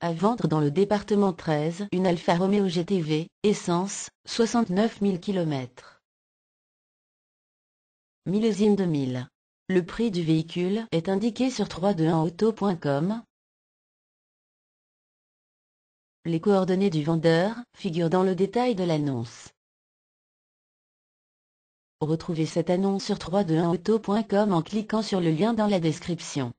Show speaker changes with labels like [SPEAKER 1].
[SPEAKER 1] À vendre dans le département 13, une Alfa Romeo GTV, essence, 69 000 km. Millésime 2000. Le prix du véhicule est indiqué sur 321auto.com. Les coordonnées du vendeur figurent dans le détail de l'annonce. Retrouvez cette annonce sur 321auto.com en cliquant sur le lien dans la description.